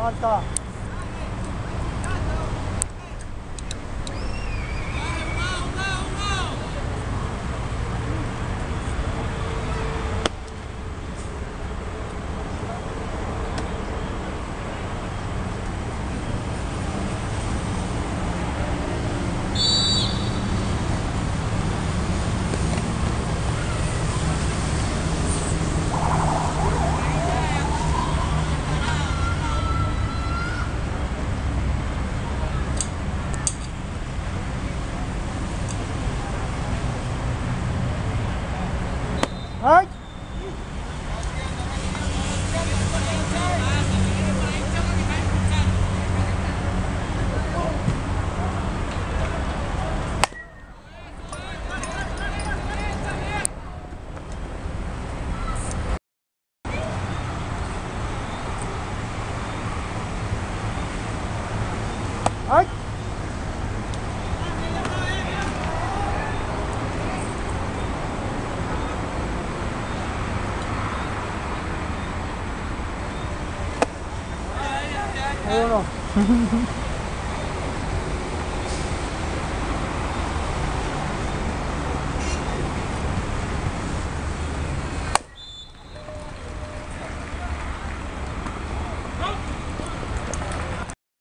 回った。 다. Right? Right? Oh 어.